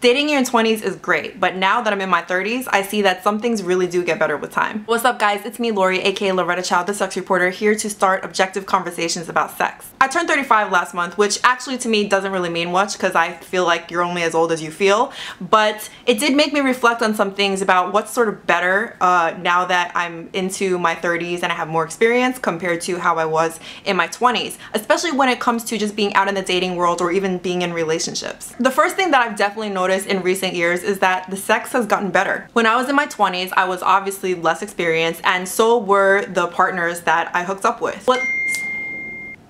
Dating in your 20s is great, but now that I'm in my 30s, I see that some things really do get better with time. What's up guys, it's me Lori, aka Loretta Chao, the sex reporter, here to start objective conversations about sex. I turned 35 last month, which actually to me doesn't really mean much because I feel like you're only as old as you feel, but it did make me reflect on some things about what's sort of better uh, now that I'm into my 30s and I have more experience compared to how I was in my 20s, especially when it comes to just being out in the dating world or even being in relationships. The first thing that I've definitely noticed noticed in recent years is that the sex has gotten better. When I was in my 20s, I was obviously less experienced and so were the partners that I hooked up with. What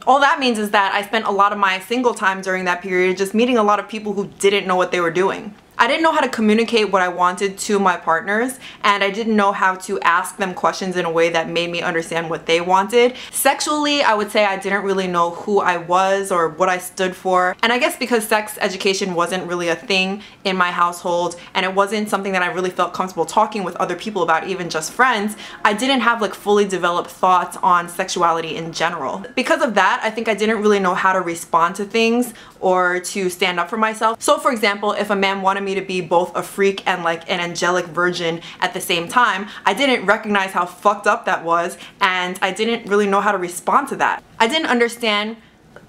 all that means is that I spent a lot of my single time during that period just meeting a lot of people who didn't know what they were doing. I didn't know how to communicate what I wanted to my partners and I didn't know how to ask them questions in a way that made me understand what they wanted. Sexually, I would say I didn't really know who I was or what I stood for. And I guess because sex education wasn't really a thing in my household and it wasn't something that I really felt comfortable talking with other people about, even just friends, I didn't have like fully developed thoughts on sexuality in general. Because of that, I think I didn't really know how to respond to things or to stand up for myself. So for example, if a man wanted me me to be both a freak and like an angelic virgin at the same time, I didn't recognize how fucked up that was and I didn't really know how to respond to that. I didn't understand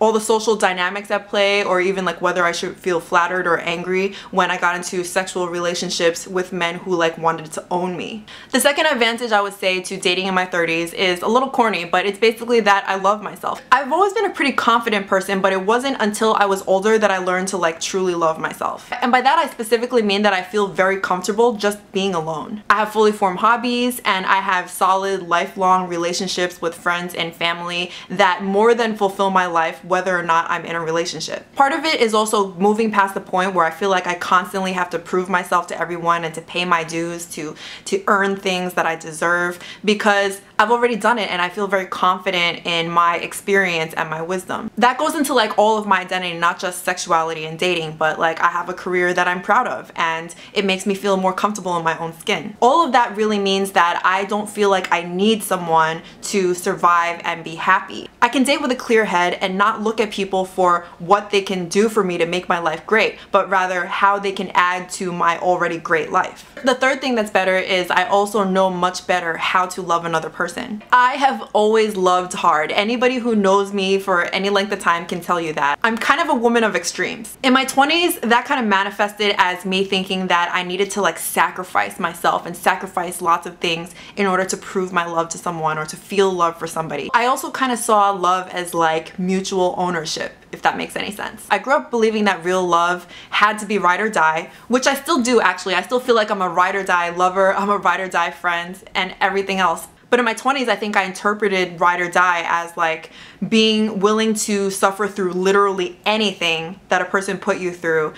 all the social dynamics at play or even like whether I should feel flattered or angry when I got into sexual relationships with men who like wanted to own me. The second advantage I would say to dating in my 30s is a little corny but it's basically that I love myself. I've always been a pretty confident person but it wasn't until I was older that I learned to like truly love myself. And by that I specifically mean that I feel very comfortable just being alone. I have fully formed hobbies and I have solid lifelong relationships with friends and family that more than fulfill my life whether or not I'm in a relationship. Part of it is also moving past the point where I feel like I constantly have to prove myself to everyone and to pay my dues, to, to earn things that I deserve because I've already done it and I feel very confident in my experience and my wisdom. That goes into like all of my identity, not just sexuality and dating, but like I have a career that I'm proud of and it makes me feel more comfortable in my own skin. All of that really means that I don't feel like I need someone to survive and be happy. I can date with a clear head and not look at people for what they can do for me to make my life great, but rather how they can add to my already great life. The third thing that's better is I also know much better how to love another person. I have always loved hard. Anybody who knows me for any length of time can tell you that. I'm kind of a woman of extremes. In my 20s, that kind of manifested as me thinking that I needed to like sacrifice myself and sacrifice lots of things in order to prove my love to someone or to feel love for somebody. I also kind of saw love as like mutual ownership if that makes any sense. I grew up believing that real love had to be ride or die, which I still do actually. I still feel like I'm a ride or die lover, I'm a ride or die friend, and everything else. But in my 20s, I think I interpreted ride or die as like being willing to suffer through literally anything that a person put you through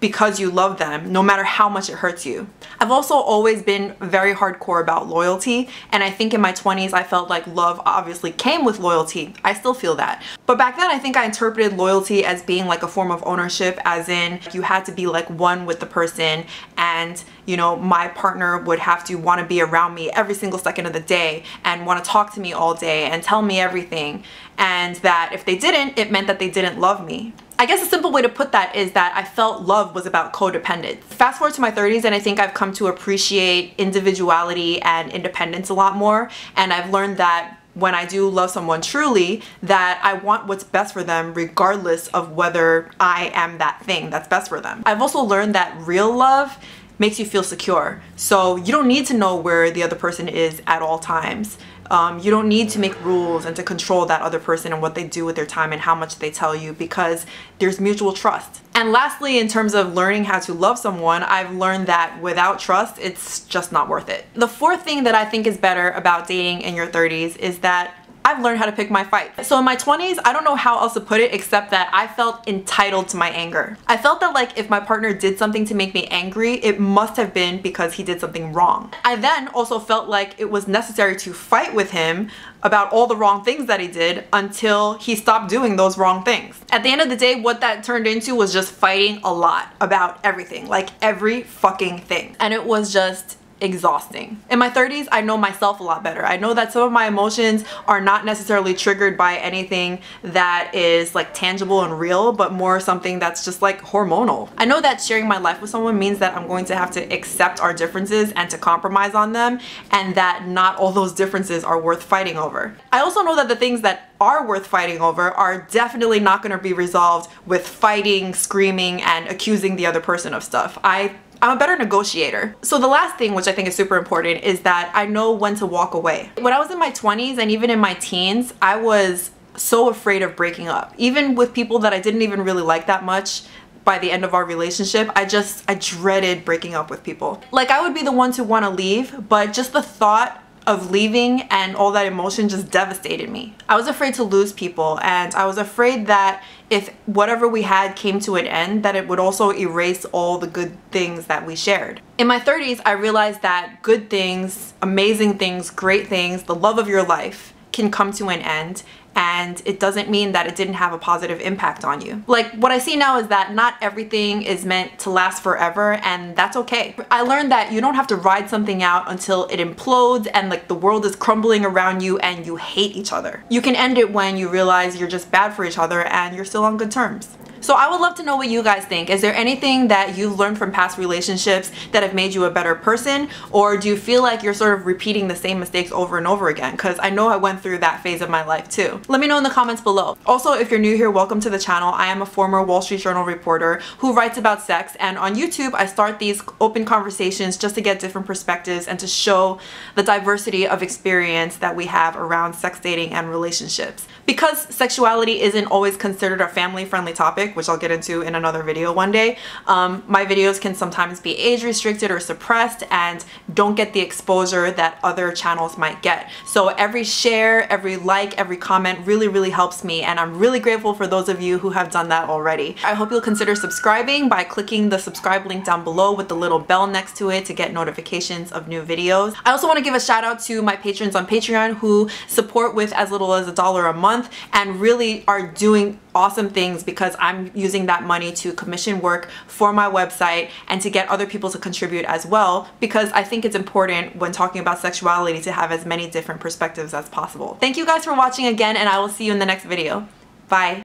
because you love them, no matter how much it hurts you. I've also always been very hardcore about loyalty, and I think in my 20s I felt like love obviously came with loyalty. I still feel that. But back then I think I interpreted loyalty as being like a form of ownership, as in you had to be like one with the person, and you know, my partner would have to want to be around me every single second of the day and want to talk to me all day and tell me everything. And that if they didn't, it meant that they didn't love me. I guess a simple way to put that is that I felt love was about codependence. Fast forward to my 30s and I think I've come to appreciate individuality and independence a lot more and I've learned that when I do love someone truly that I want what's best for them regardless of whether I am that thing that's best for them. I've also learned that real love makes you feel secure. So you don't need to know where the other person is at all times. Um, you don't need to make rules and to control that other person and what they do with their time and how much they tell you because there's mutual trust. And lastly, in terms of learning how to love someone, I've learned that without trust, it's just not worth it. The fourth thing that I think is better about dating in your 30s is that I've learned how to pick my fight. So in my 20s, I don't know how else to put it except that I felt entitled to my anger. I felt that like if my partner did something to make me angry, it must have been because he did something wrong. I then also felt like it was necessary to fight with him about all the wrong things that he did until he stopped doing those wrong things. At the end of the day, what that turned into was just fighting a lot about everything, like every fucking thing. And it was just exhausting. In my 30s, I know myself a lot better. I know that some of my emotions are not necessarily triggered by anything that is like tangible and real, but more something that's just like hormonal. I know that sharing my life with someone means that I'm going to have to accept our differences and to compromise on them and that not all those differences are worth fighting over. I also know that the things that are worth fighting over are definitely not going to be resolved with fighting, screaming, and accusing the other person of stuff. I I'm a better negotiator. So the last thing, which I think is super important, is that I know when to walk away. When I was in my 20s and even in my teens, I was so afraid of breaking up. Even with people that I didn't even really like that much, by the end of our relationship, I just, I dreaded breaking up with people. Like I would be the one to want to leave, but just the thought of leaving and all that emotion just devastated me. I was afraid to lose people and I was afraid that if whatever we had came to an end that it would also erase all the good things that we shared. In my 30s, I realized that good things, amazing things, great things, the love of your life can come to an end and it doesn't mean that it didn't have a positive impact on you. Like what I see now is that not everything is meant to last forever and that's okay. I learned that you don't have to ride something out until it implodes and like the world is crumbling around you and you hate each other. You can end it when you realize you're just bad for each other and you're still on good terms. So I would love to know what you guys think. Is there anything that you've learned from past relationships that have made you a better person? Or do you feel like you're sort of repeating the same mistakes over and over again? Because I know I went through that phase of my life too. Let me know in the comments below. Also, if you're new here, welcome to the channel. I am a former Wall Street Journal reporter who writes about sex. And on YouTube, I start these open conversations just to get different perspectives and to show the diversity of experience that we have around sex dating and relationships. Because sexuality isn't always considered a family-friendly topic, topic, which I'll get into in another video one day, um, my videos can sometimes be age restricted or suppressed and don't get the exposure that other channels might get. So every share, every like, every comment really, really helps me and I'm really grateful for those of you who have done that already. I hope you'll consider subscribing by clicking the subscribe link down below with the little bell next to it to get notifications of new videos. I also want to give a shout out to my patrons on Patreon who support with as little as a dollar a month and really are doing awesome things because I'm using that money to commission work for my website and to get other people to contribute as well because I think it's important when talking about sexuality to have as many different perspectives as possible. Thank you guys for watching again and I will see you in the next video. Bye.